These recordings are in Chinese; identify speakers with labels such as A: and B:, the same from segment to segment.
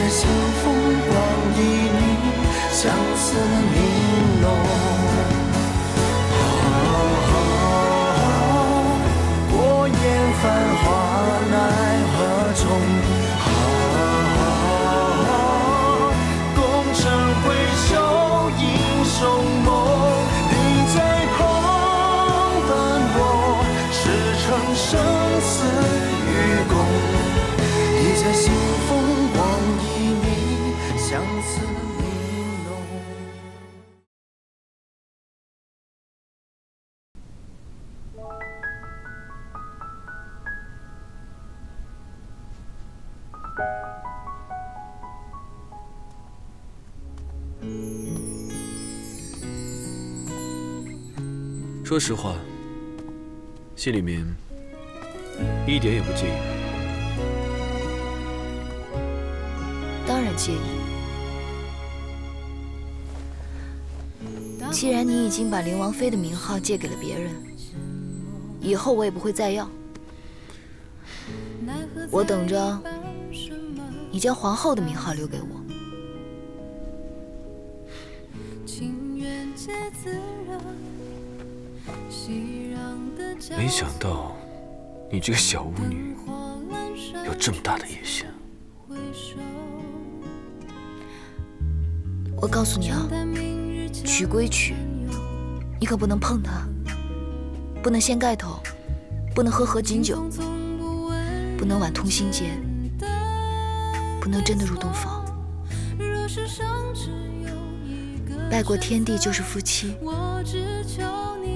A: 台秋风光旖旎相思明浓
B: 说实话，心里面一点也不介意。
C: 当然介意。既然你已经把林王妃的名号借给了别人，以后我也不会再要。我等着你将皇后的名号留给我。
B: 没想到，你这个小巫女有这么大的野心。
C: 我告诉你啊，娶归娶，你可不能碰她，不能掀盖头，不能喝合卺酒，不能挽同心结，不能真的入洞房。拜过天地就是夫妻，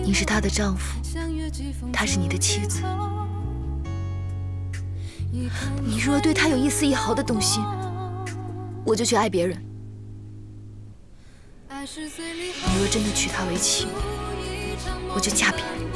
C: 你是她的丈夫。她是你的妻子，你若对她有一丝一毫的动心，我就去爱别人；你若真的娶她为妻，我就嫁别人。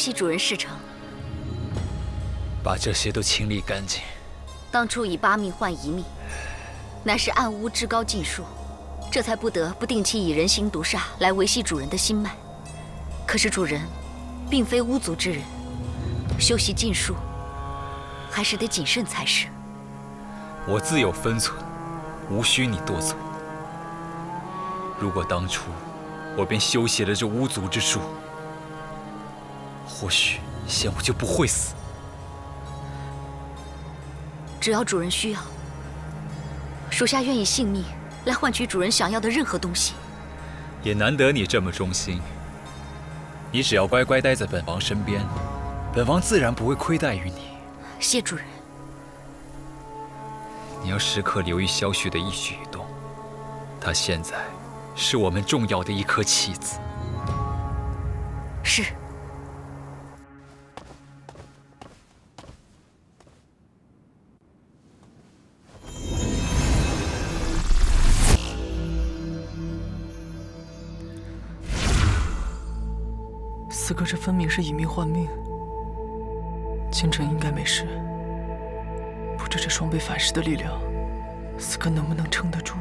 D: 恭喜主人事成，
E: 把这些都清理干净。
D: 当初以八命换一命，乃是暗巫至高禁术，这才不得不定期以人形毒煞来维系主人的心脉。可是主人，并非巫族之人，修习禁术，还是得谨慎才是。
E: 我自有分寸，无需你多嘴。如果当初我便修习了这巫族之术，或许现我就不会死。
F: 只要主人需要，属下愿意性命来换取主人想要的任何东西。
E: 也难得你这么忠心。你只要乖乖待在本王身边，本王自然不会亏待于你。
F: 谢主人。
E: 你要时刻留意萧旭的一举一动，他现在是我们重要的一颗棋子。
F: 是。
G: 四哥，这分明是以命换命。清晨应该没事。不知这双倍反噬的力量，四哥能不能撑得住？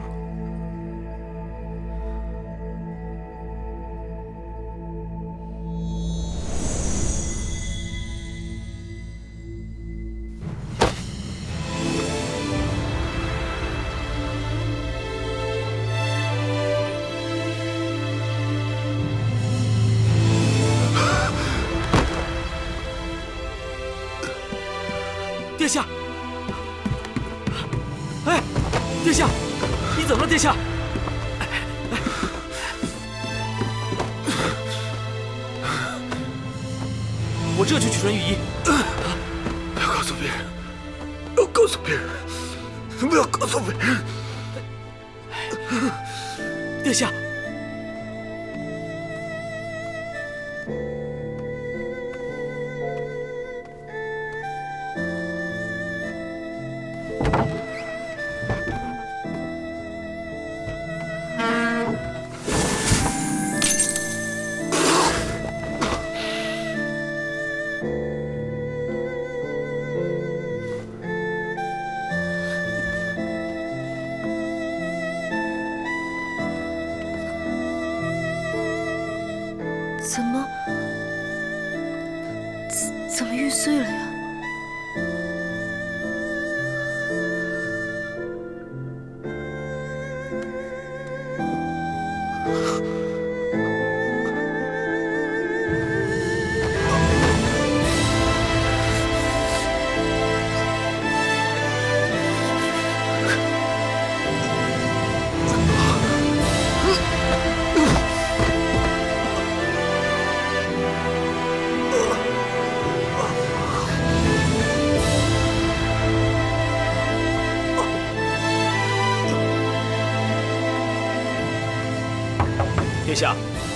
G: 下！哎，殿下，你怎么了，殿下？我这就去传御医。
A: 不要告诉别人，不要告诉别人，不要告诉别人。
G: 殿下。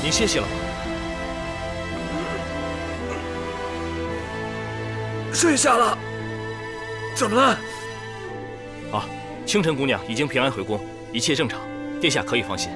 H: 您歇息了吗？
A: 睡下了。怎么了？
H: 啊，清晨姑娘已经平安回宫，一切正常，殿下可以放心。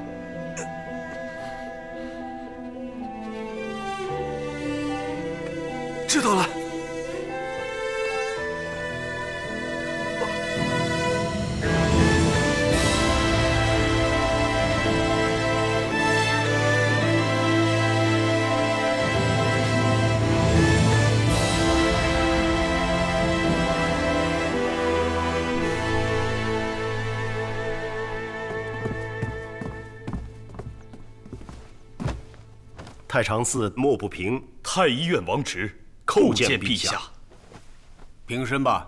I: 太常寺莫不平太医院王直叩见陛下。
J: 平身吧。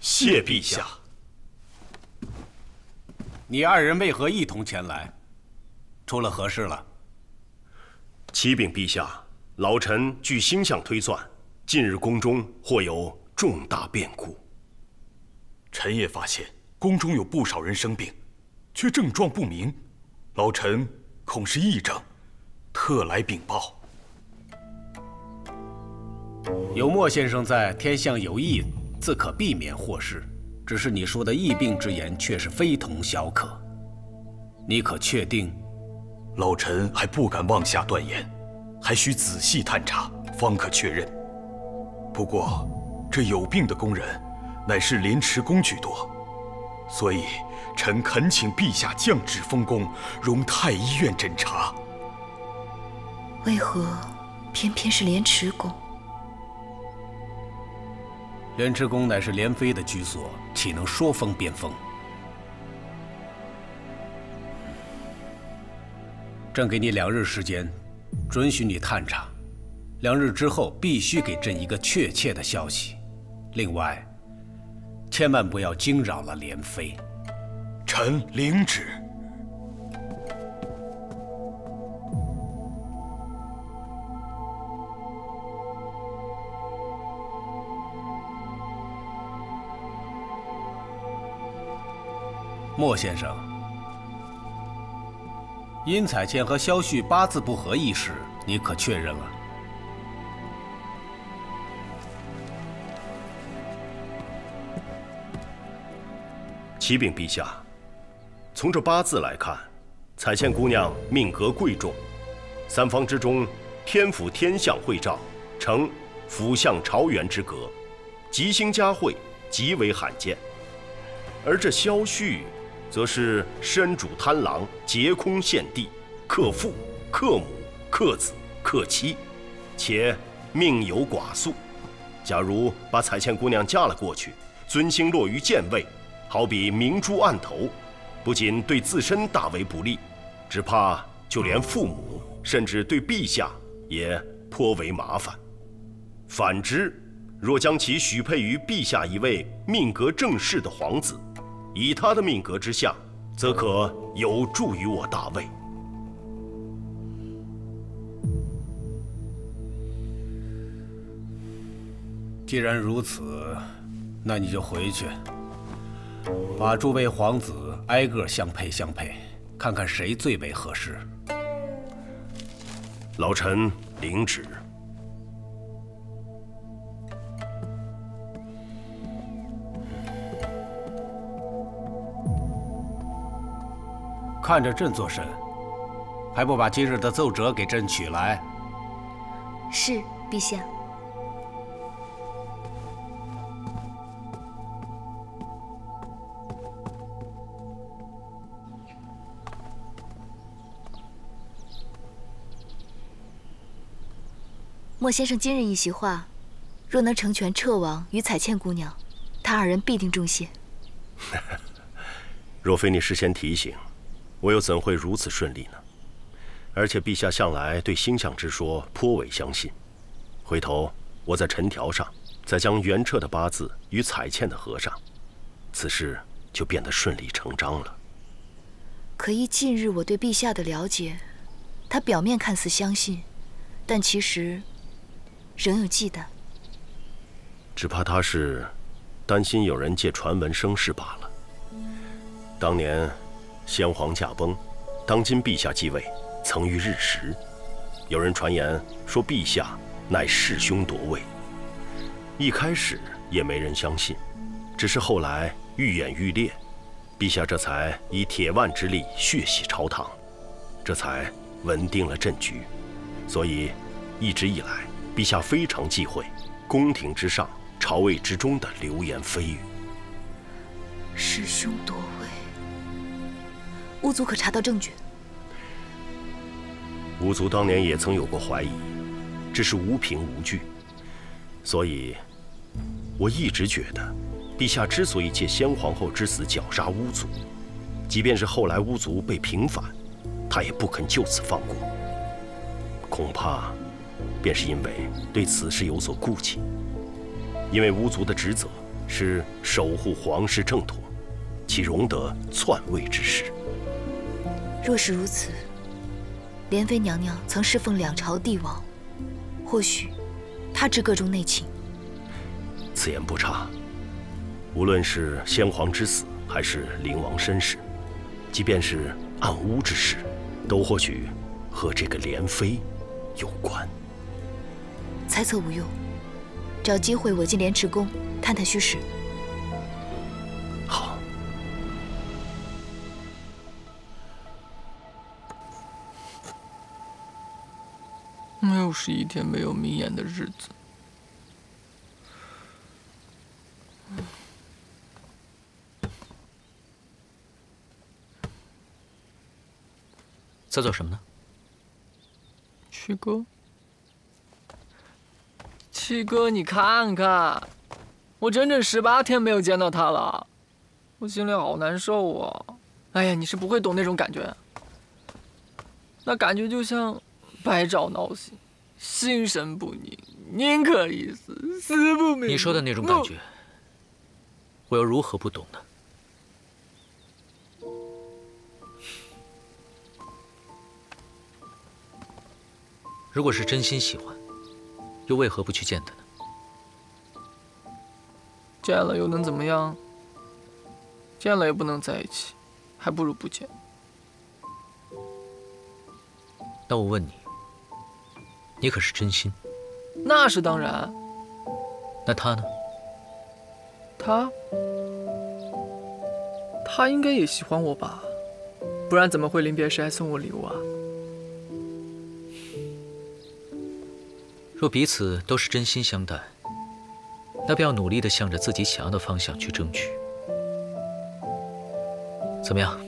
I: 谢陛下。
J: 你二人为何一同前来？出了何事了？
I: 启禀陛下，老臣据星象推算，近日宫中或有重大变故。
K: 臣也发现宫中有不少人生病，却症状不明，老臣恐是疫症。特来禀报。
J: 有莫先生在，天象有异，自可避免祸事。只是你说的疫病之言，却是非同小可。你可确定？
K: 老臣还不敢妄下断言，还需仔细探查，方可确认。不过，这有病的工人，乃是临池宫居多，所以臣恳请陛下降旨封宫，容太医院诊查。
D: 为何偏偏是莲池宫？
J: 莲池宫乃是莲妃的居所，岂能说封便封？朕给你两日时间，准许你探查。两日之后必须给朕一个确切的消息。另外，千万不要惊扰了莲妃。
K: 臣领旨。
J: 莫先生，殷彩倩和萧旭八字不合一事，你可确认了？
I: 启禀陛下，从这八字来看，彩倩姑娘命格贵重，三方之中，天府天象会照，呈府相朝元之格，吉星佳会，极为罕见。而这萧旭。则是身主贪狼，劫空献帝，克父、克母、克子、克妻，且命有寡宿。假如把彩倩姑娘嫁了过去，尊星落于贱位，好比明珠暗投，不仅对自身大为不利，只怕就连父母，甚至对陛下也颇为麻烦。反之，若将其许配于陛下一位命格正式的皇子。以他的命格之下，则可有助于我大魏。
J: 既然如此，那你就回去，把诸位皇子挨个相配相配，看看谁最为合适。
I: 老臣领旨。
J: 看着朕做甚？还不把今日的奏折给朕取来？
D: 是，陛下。莫先生今日一席话，若能成全彻王与彩倩姑娘，他二人必定重谢。
I: 若非你事先提醒。我又怎会如此顺利呢？而且陛下向来对星象之说颇为相信。回头我在陈条上再将袁彻的八字与彩倩的合上，此事就变得顺理成章了。
D: 可依近日我对陛下的了解，他表面看似相信，但其实仍有忌惮。
I: 只怕他是担心有人借传闻生事罢了。当年。先皇驾崩，当今陛下继位，曾遇日食。有人传言说陛下乃弑兄夺位。一开始也没人相信，只是后来愈演愈烈，陛下这才以铁腕之力血洗朝堂，这才稳定了政局。所以，一直以来，陛下非常忌讳宫廷之上、朝位之中的流言蜚语。
D: 弑兄夺位。巫族可查到证据？
I: 巫族当年也曾有过怀疑，只是无凭无据。所以，我一直觉得，陛下之所以借先皇后之死绞杀巫族，即便是后来巫族被平反，他也不肯就此放过。恐怕，便是因为对此事有所顾忌。因为巫族的职责是守护皇室正统，岂容得篡位之事？
D: 若是如此，莲妃娘娘曾侍奉两朝帝王，或许她知各中内情。
I: 此言不差。无论是先皇之死，还是灵王身世，即便是暗巫之事，都或许和这个莲妃有关。
D: 猜测无用，找机会我进莲池宫探探虚实。
G: 又是一天没有眯眼的日子。
H: 在做什么呢？
G: 七哥，七哥，你看看，我整整十八天没有见到他了，我心里好难受啊！哎呀，你是不会懂那种感觉。那感觉就像百爪挠心，心神不宁，宁可一死，死不瞑目。
L: 你说的那种感觉，我又如何不懂呢？如果是真心喜欢，又为何不去见他呢？
G: 见了又能怎么样？见了也不能在一起，还不如不见。
L: 那我问你，你可是真心？
G: 那是当然。
L: 那他呢？
G: 他，他应该也喜欢我吧？不然怎么会临别时还送我礼物啊？
L: 若彼此都是真心相待，那便要努力的向着自己想要的方向去争取。怎么样？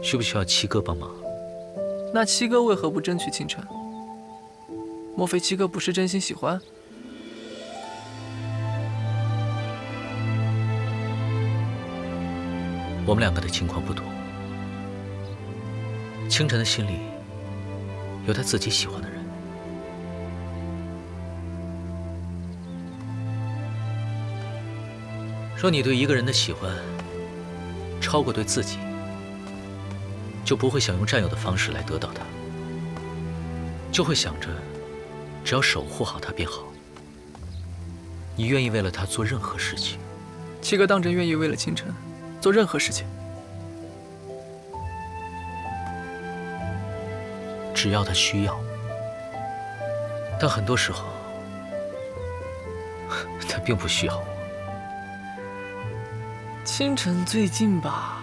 L: 需不需要七哥帮忙？
G: 那七哥为何不争取倾城？莫非七哥不是真心喜欢？
L: 我们两个的情况不同。清晨的心里有他自己喜欢的人。若你对一个人的喜欢超过对自己，就不会想用占有的方式来得到他，就会想着只要守护好他便好。你愿意为了他做任何事情。
G: 七哥当真愿意为了清晨做任何事情？
L: 只要他需要，但很多时候 他并不需要我。
G: 清晨最近吧，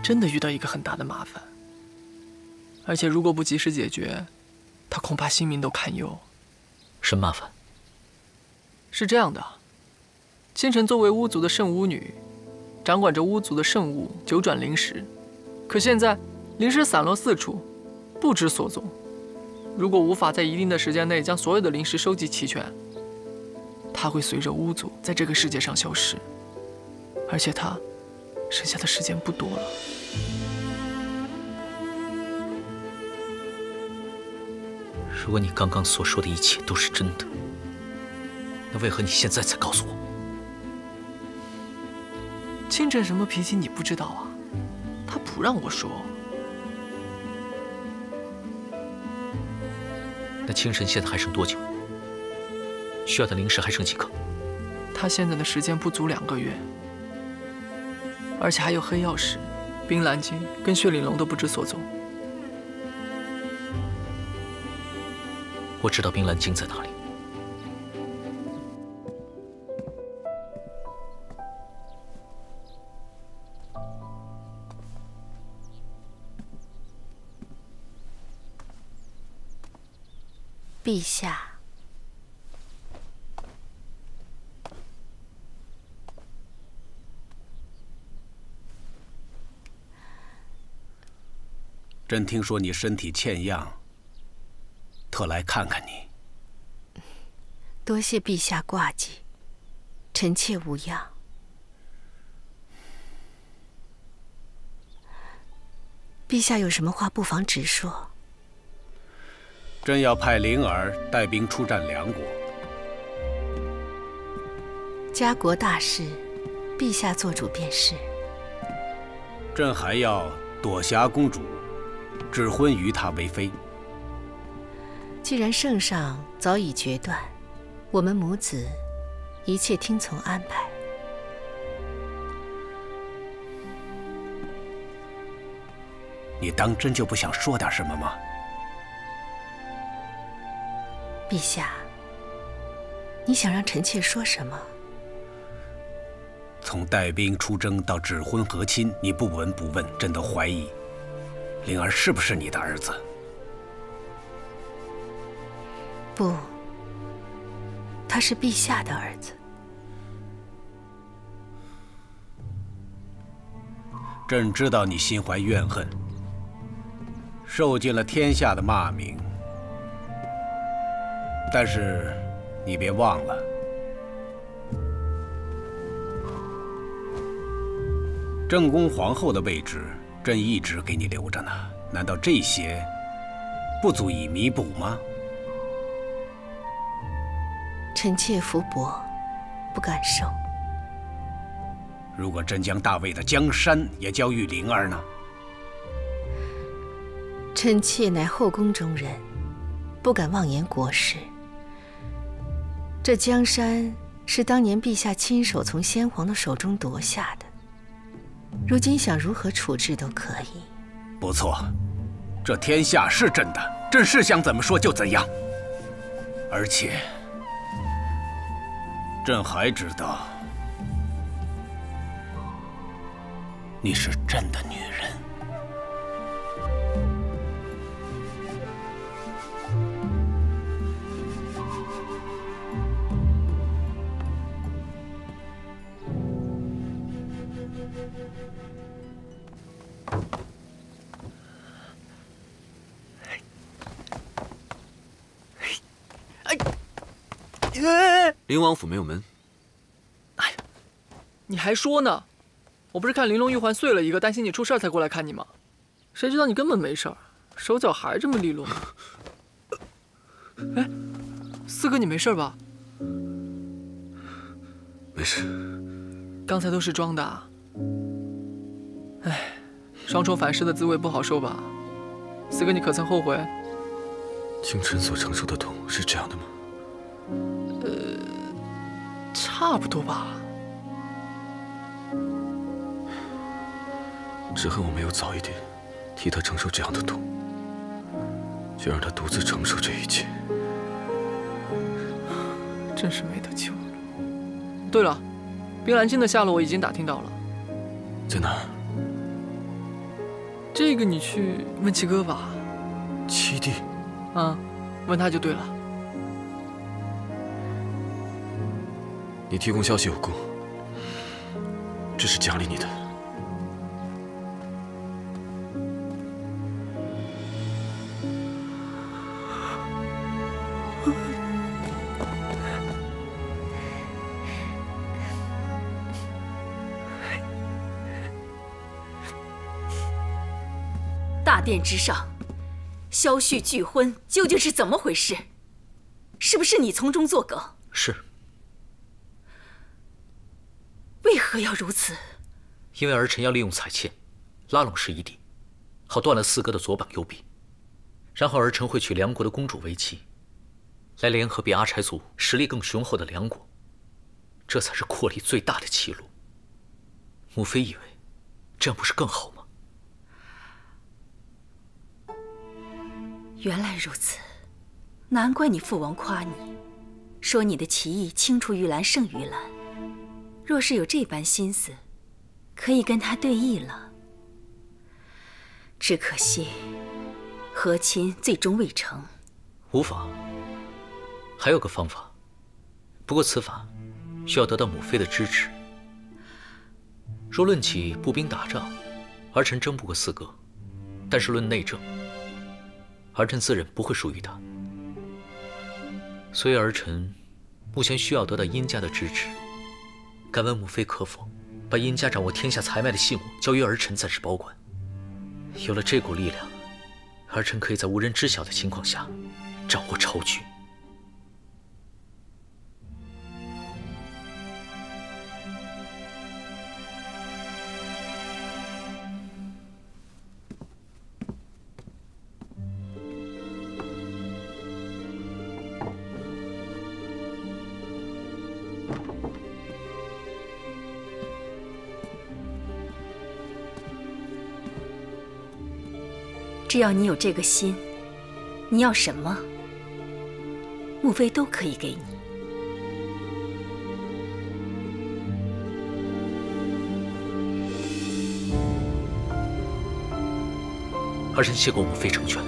G: 真的遇到一个很大的麻烦，而且如果不及时解决，他恐怕性命都堪忧。
L: 什么麻烦？
G: 是这样的，倾城作为巫族的圣巫女，掌管着巫族的圣物九转灵石，可现在灵石散落四处，不知所踪。如果无法在一定的时间内将所有的灵石收集齐全，她会随着巫族在这个世界上消失，而且她。剩下的时间不多了。
L: 如果你刚刚所说的一切都是真的，那为何你现在才告诉我？
G: 清晨什么脾气你不知道啊？他不让我说。
L: 那清晨现在还剩多久？需要的灵石还剩几颗？
G: 他现在的时间不足两个月。而且还有黑曜石、冰蓝晶跟血灵龙都不知所踪。
L: 我知道冰蓝晶在哪里。
M: 陛下。
J: 朕听说你身体欠恙，特来看看你。
M: 多谢陛下挂记，臣妾无恙。陛下有什么话，不妨直说。
J: 朕要派灵儿带兵出战梁国。
M: 家国大事，陛下做主便是。
J: 朕还要朵霞公主。指婚于他为妃。
M: 既然圣上早已决断，我们母子一切听从安排。
J: 你当真就不想说点什么吗？
M: 陛下，你想让臣妾说什么？
J: 从带兵出征到指婚和亲，你不闻不问，朕都怀疑。灵儿是不是你的儿子？
M: 不，他是陛下的儿子。
J: 朕知道你心怀怨恨，受尽了天下的骂名，但是你别忘了，正宫皇后的位置。朕一直给你留着呢，难道这些不足以弥补吗？
M: 臣妾福薄，不敢受。
J: 如果朕将大魏的江山也交与灵儿呢？
M: 臣妾乃后宫中人，不敢妄言国事。这江山是当年陛下亲手从先皇的手中夺下的，如今想如何处置都可以。
J: 不错，这天下是朕的，朕是想怎么说就怎样。而且，朕还知道，你是朕的女人。
B: 灵王府没有门。
G: 哎呀，你还说呢？我不是看玲珑玉环碎了一个，担心你出事才过来看你吗？谁知道你根本没事儿，手脚还这么利落。哎，四哥，你没事吧？
B: 没事。
G: 刚才都是装的。哎，双重反噬的滋味不好受吧？四哥，你可曾后悔？
B: 清晨所承受的痛是这样的吗？
G: 呃，差不多吧。
B: 只恨我没有早一点替他承受这样的痛，就让他独自承受这一切，
G: 真是没得救了。对了，冰蓝镜的下落我已经打听到了，
B: 在哪？
G: 这个你去问七哥吧。
B: 七弟。
G: 嗯，问他就对了。
B: 你提供消息有功，这是奖励你的。
D: 大殿之上，萧旭拒婚究竟是怎么回事？是不是你从中作梗？
L: 是。
D: 为何要如此？
L: 因为儿臣要利用彩倩，拉拢十一弟，好断了四哥的左膀右臂，然后儿臣会娶梁国的公主为妻，来联合比阿柴族实力更雄厚的梁国，这才是扩力最大的棋路。母妃以为，这样不是更好吗？
D: 原来如此，难怪你父王夸你，说你的棋艺青出于蓝胜于蓝。若是有这般心思，可以跟他对弈了。只可惜，和亲最终未成。
L: 无妨，还有个方法，不过此法需要得到母妃的支持。若论起步兵打仗，儿臣争不过四哥；但是论内政，儿臣自认不会输于他。所以儿臣目前需要得到殷家的支持。敢问母妃可否把殷家掌握天下财脉的信物交于儿臣暂时保管？有了这股力量，儿臣可以在无人知晓的情况下掌握朝局。
D: 只要你有这个心，你要什么，母妃都可以给你。
L: 儿臣谢过母妃成全。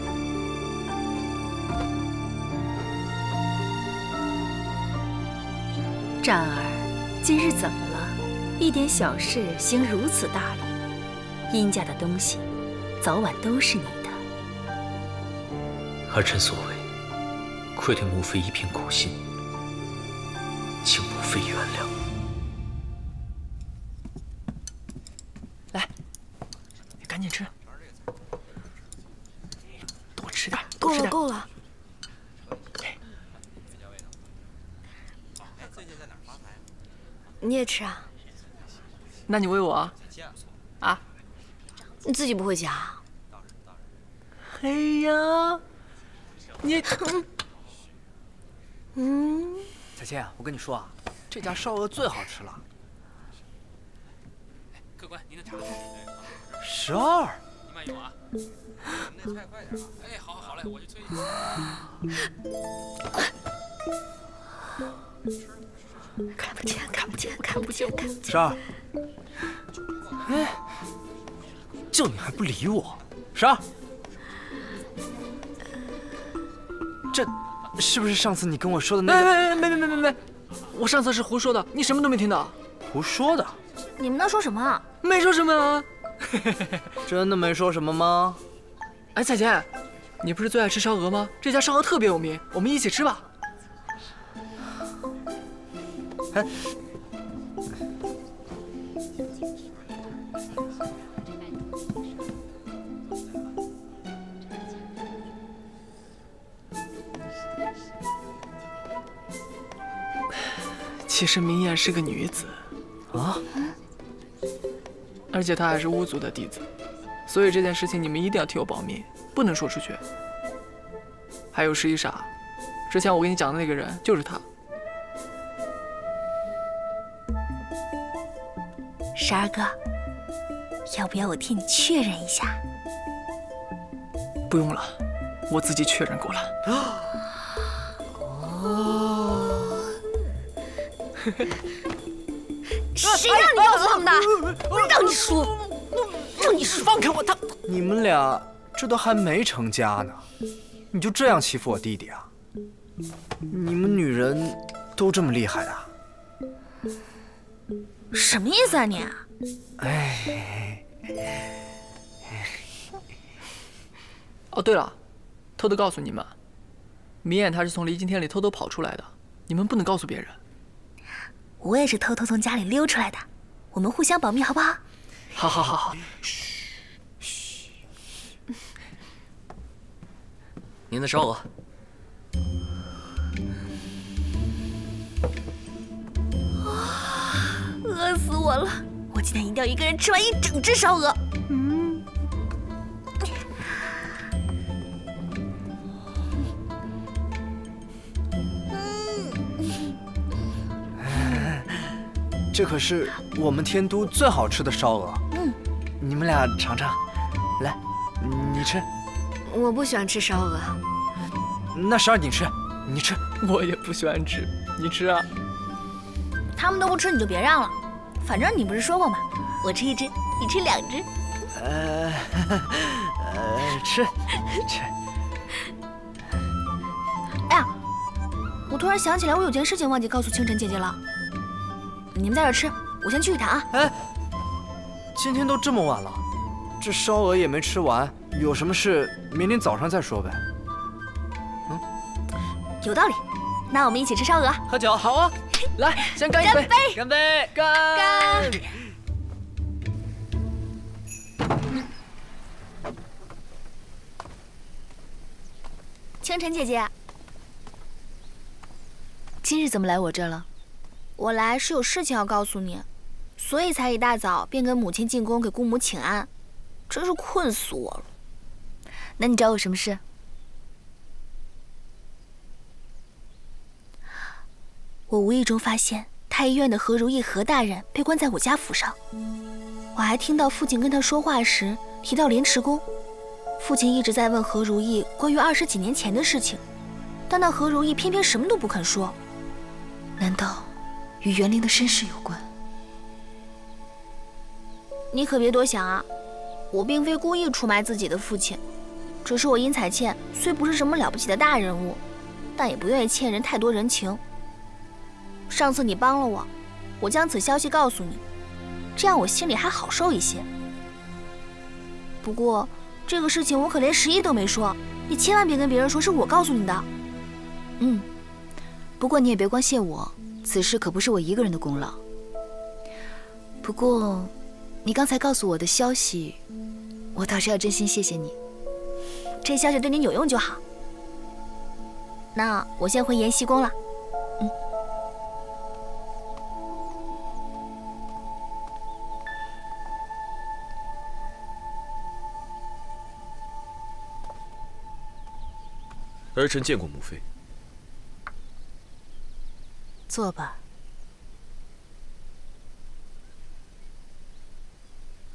D: 战儿，今日怎么了？一点小事行如此大礼，殷家的东西，早晚都是你。
L: 儿臣所为，愧对母妃一片苦心，请母妃原谅。
G: 来，你赶紧吃，多吃点，够了够了。
D: 你也吃啊？
G: 那你喂我啊？
D: 你自己不会夹？
G: 哎呀！你，
D: 嗯，
N: 彩倩，我跟你说啊，这家烧鹅最好吃了。
O: 客官，您的茶。
N: 十二。
O: 你慢用啊。那菜快点啊！哎，好，好嘞，我去催。
D: 看不见，看不见，看不见，看不见。
N: 十二。哎，叫你还不理我，十二。这，是不是上次你跟我说的那个？
G: 没没没没没没没，我上次是胡说的，你什么都没听到。
N: 胡说的？
D: 你们那说什么？
G: 没说什么啊。
N: 真的没说什么吗？
G: 哎，彩琴，你不是最爱吃烧鹅吗？这家烧鹅特别有名，我们一起吃吧。
N: 哎。
G: 其实明艳是个女子，
N: 啊，
G: 而且她还是巫族的弟子，所以这件事情你们一定要替我保密，不能说出去。还有十一傻，之前我跟你讲的那个人就是他。
D: 十二哥，要不要我替你确认一下？
G: 不用了，我自己确认过了。
D: 哦。谁让你告诉他们的？让你说，让你说，
N: 放开我！他，你们俩这都还没成家呢，你就这样欺负我弟弟啊？你们女人都这么厉害啊？
D: 什么意思啊你？
N: 哎。
G: 哦，对了，偷偷告诉你们，明艳她是从离经天里偷偷跑出来的，你们不能告诉别人。
D: 我也是偷偷从家里溜出来的，我们互相保密，好不好？
G: 好，好，好，好。嘘，
L: 嘘。您的烧鹅。
D: 饿死我了！我今天一定要一个人吃完一整只烧鹅。
N: 这可是我们天都最好吃的烧鹅。嗯，你们俩尝尝，来，你吃。
D: 我不喜欢吃烧鹅。
N: 那十二你吃，你吃。
G: 我也不喜欢吃，你吃啊。
D: 他们都不吃，你就别让了。反正你不是说过吗？我吃一只，你吃两只。
N: 呃，呃，吃，吃。
D: 哎呀，我突然想起来，我有件事情忘记告诉清晨姐姐了。你们在这吃，我先去一趟啊！
N: 哎，今天都这么晚了，这烧鹅也没吃完，有什么事明天早上再说呗。
D: 嗯，有道理。那我们一起吃烧鹅，
N: 喝酒，好啊！来，先干一杯！干杯！干！干！
D: 清晨姐姐，
F: 今日怎么来我这儿了？
D: 我来是有事情要告诉你，所以才一大早便跟母亲进宫给姑母请安，真是困死我了。
F: 那你找我什么事？
D: 我无意中发现太医院的何如意何大人被关在我家府上，我还听到父亲跟他说话时提到莲池宫，父亲一直在问何如意关于二十几年前的事情，但那何如意偏偏什么都不肯说，
F: 难道？与园林的身世有关，
D: 你可别多想啊！我并非故意出卖自己的父亲，只是我殷彩倩虽不是什么了不起的大人物，但也不愿意欠人太多人情。上次你帮了我，我将此消息告诉你，这样我心里还好受一些。不过这个事情我可连十一都没说，你千万别跟别人说是我告诉你的。
F: 嗯，不过你也别光谢我。此事可不是我一个人的功劳。不过你刚才告诉我的消息我倒是要真心谢谢你。
D: 这消息对你有用就好。那我先回延禧宫了。
B: 儿臣见过母妃。
M: 坐吧。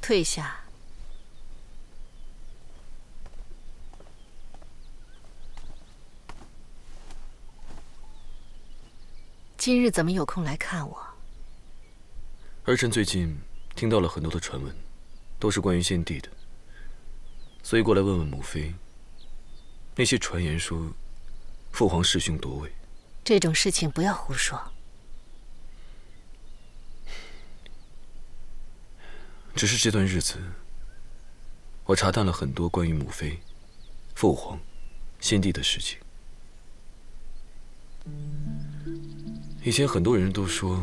M: 退下。今日怎么有空来看我？
B: 儿臣最近听到了很多的传闻，都是关于先帝的，所以过来问问母妃。那些传言说，父皇弑兄夺位，
M: 这种事情不要胡说。
B: 只是这段日子，我查探了很多关于母妃、父皇、先帝的事情。以前很多人都说，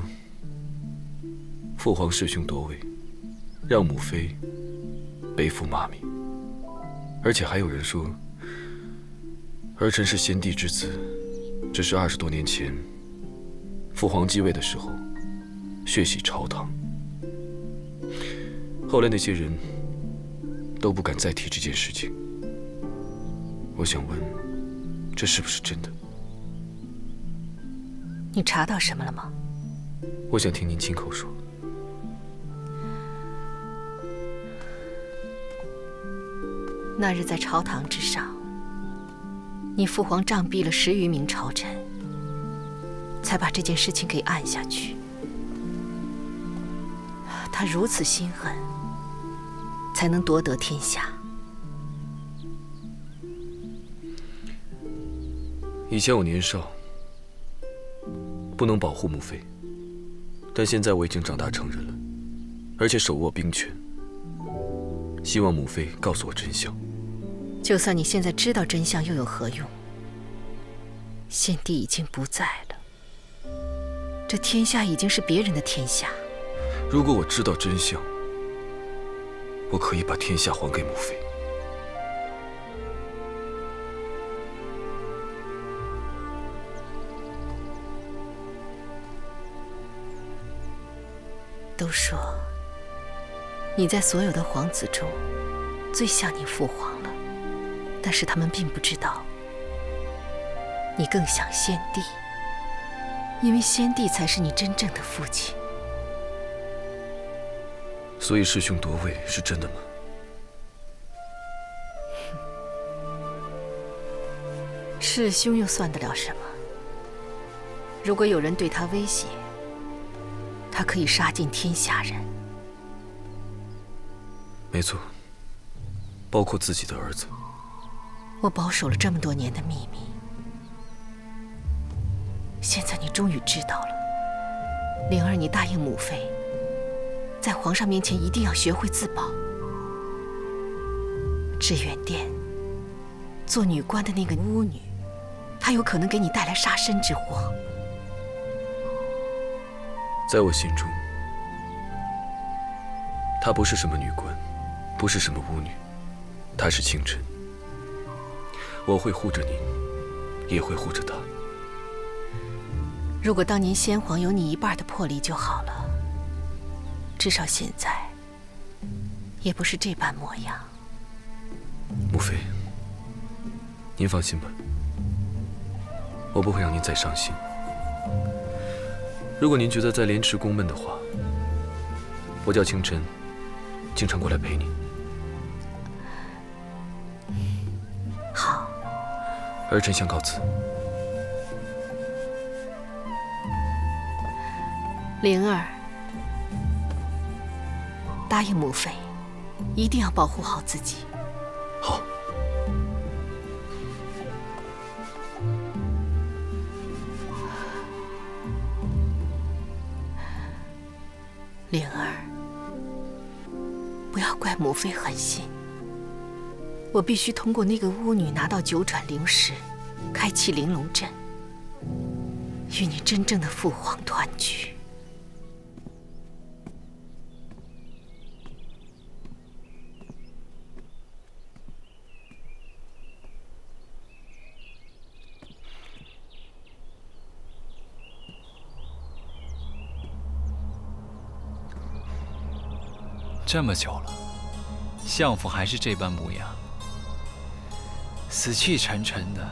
B: 父皇弑兄夺位，让母妃背负骂名，而且还有人说，儿臣是先帝之子，只是二十多年前父皇继位的时候血洗朝堂。后来那些人都不敢再提这件事情。我想问，这是不是真的？
M: 你查到什么了吗？
B: 我想听您亲口说。
M: 那日在朝堂之上，你父皇杖毙了十余名朝臣，才把这件事情给按下去。他如此心狠，才能夺得天下。
B: 以前我年少。不能保护母妃，但现在我已经长大成人了，而且手握兵权。希望母妃告诉我真相。
M: 就算你现在知道真相，又有何用？先帝已经不在了，这天下已经是别人的天下。
B: 如果我知道真相，我可以把天下还给母妃。
M: 都说你在所有的皇子中最像你父皇了，但是他们并不知道，你更像先帝，因为先帝才是你真正的父亲。
B: 所以师兄夺位是真的吗？
M: 师兄又算得了什么？如果有人对他威胁，他可以杀尽天下人，
B: 没错，包括自己的儿子。
M: 我保守了这么多年的秘密，现在你终于知道了。灵儿，你答应母妃，在皇上面前一定要学会自保。致远殿做女官的那个巫女，她有可能给你带来杀身之祸。
B: 在我心中，她不是什么女官，不是什么巫女，她是清晨。我会护着你，也会护着她。
M: 如果当年先皇有你一半的魄力就好了，至少现在也不是这般模样。
B: 母妃，您放心吧，我不会让您再伤心。如果您觉得在莲池宫闷的话，我叫清晨，经常过来陪你。儿臣先告辞。
M: 灵儿，答应母妃，一定要保护好自己。
B: 好。
M: 灵儿，不要怪母妃狠心。我必须通过那个巫女拿到九转灵石，开启玲珑阵，与你真正的父皇团聚。
E: 这么久了，相府还是这般模样，死气沉沉的，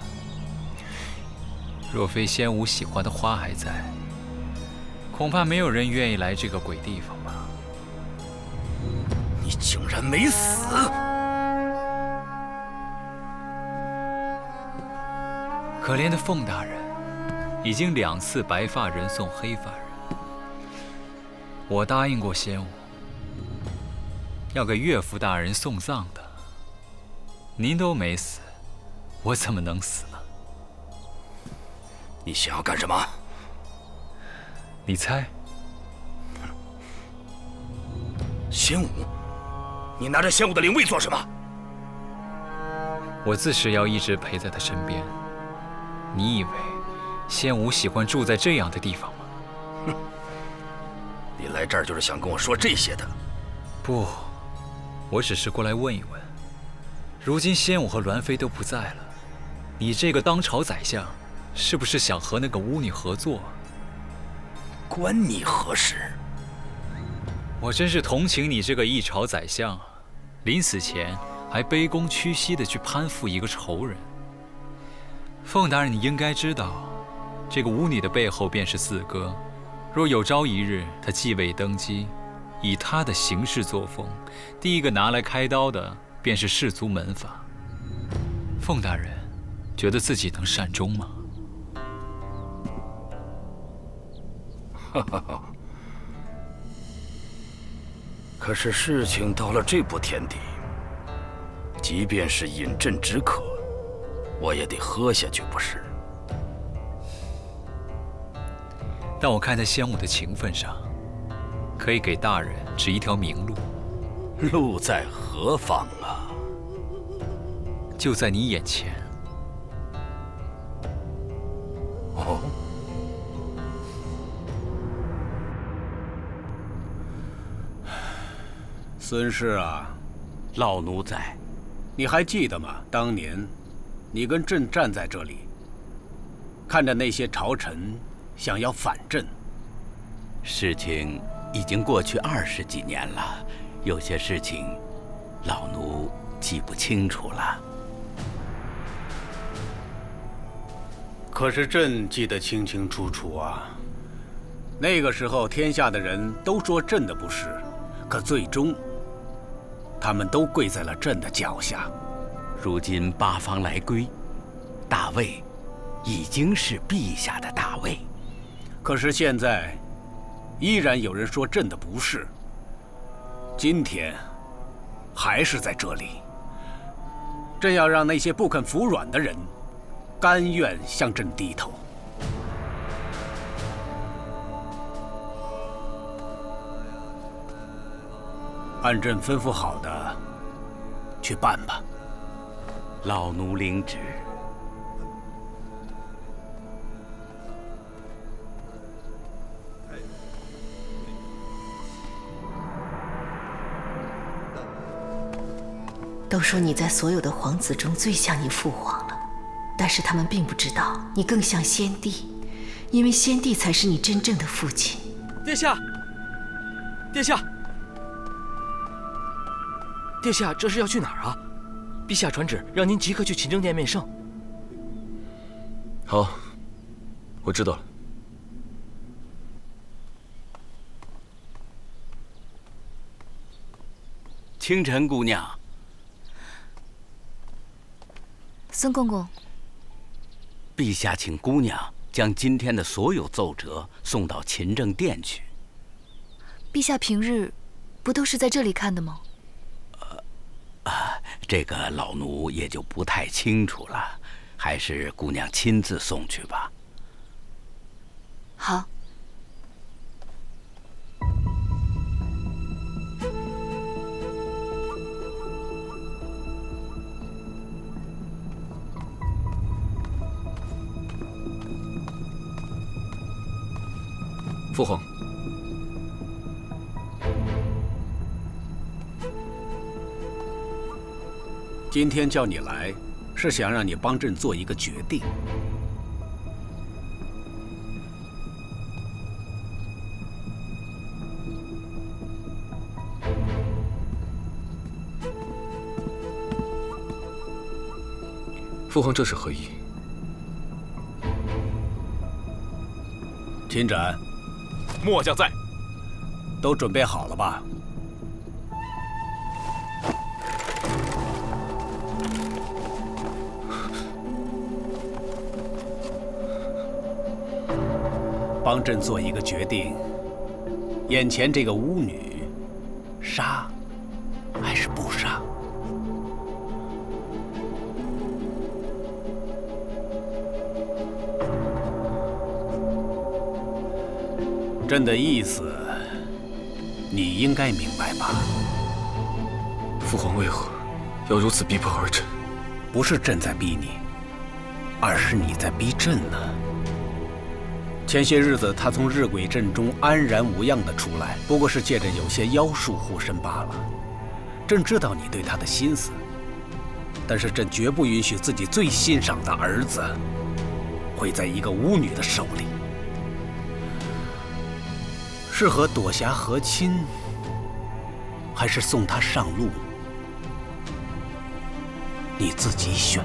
E: 若非仙武喜欢的花还在，恐怕没有人愿意来这个鬼地方吧。
K: 你竟然没死！
E: 可怜的凤大人，已经两次白发人送黑发人。我答应过仙武，要给岳父大人送葬的。您都没死，我怎么能死呢？
K: 你想要干什么？
E: 你猜。
K: 仙武，你拿着仙武的灵位做什么？
E: 我自是要一直陪在他身边。你以为仙武喜欢住在这样的地方吗？
K: 哼！你来这儿就是想跟我说这些的？
E: 不，我只是过来问一问。如今仙武和栾妃都不在了，你这个当朝宰相，是不是想和那个巫女合作？
K: 关你何事？
E: 我真是同情你这个一朝宰相，临死前还卑躬屈膝的去攀附一个仇人。凤大人，你应该知道，这个巫女的背后便是四哥。若有朝一日他继位登基，以他的行事作风，第一个拿来开刀的便是氏族门阀。凤大人，觉得自己能善终吗？
K: 哈哈哈。可是事情到了这步田地，即便是饮鸩止渴，我也得喝下去，不是？
E: 但我看在仙武的情分上，可以给大人指一条明路。
K: 路在何方啊？
E: 就在你眼前。
J: 孙氏啊，
P: 老奴在。
J: 你还记得吗？当年，你跟朕站在这里，看着那些朝臣想要反朕。
P: 事情已经过去二十几年了，有些事情，老奴记不清楚了。
J: 可是朕记得清清楚楚啊。那个时候，天下的人都说朕的不是，可最终。他们都跪在了朕的脚下。
P: 如今八方来归，大魏已经是陛下的大魏。
J: 可是现在，依然有人说朕的不是。今天，还是在这里。朕要让那些不肯服软的人，甘愿向朕低头。按朕吩咐好的，去办吧。
P: 老奴领旨。
M: 都说你在所有的皇子中最像你父皇了，但是他们并不知道你更像先帝，因为先帝才是你真正的父亲。
H: 殿下，殿下。殿下，这是要去哪儿啊？陛下传旨，让您即刻去勤政殿面圣。
B: 好，我知道了。
P: 清晨姑娘，
D: 孙公公，
P: 陛下请姑娘将今天的所有奏折送到勤政殿去。
D: 陛下平日不都是在这里看的吗？
P: 啊，这个老奴也就不太清楚了，还是姑娘亲自送去吧。
D: 好。
B: 父皇。
J: 今天叫你来，是想让你帮朕做一个决定。
B: 父皇，这是何意？
C: 秦斩，
H: 末将在。
C: 都准备好了吧？帮朕做一个决定：眼前这个巫女，杀还是不杀？朕的意思，你应该明白吧？
B: 父皇为何要如此逼迫儿臣？
C: 不是朕在逼你，而是你在逼朕呢。前些日子他从日鬼阵中安然无恙的出来，不过是借着有些妖术护身罢了。朕知道你对他的心思，但是朕绝不允许自己最欣赏的儿子毁在一个巫女的手里。是和朵霞和亲，还是送他上路？你自己选。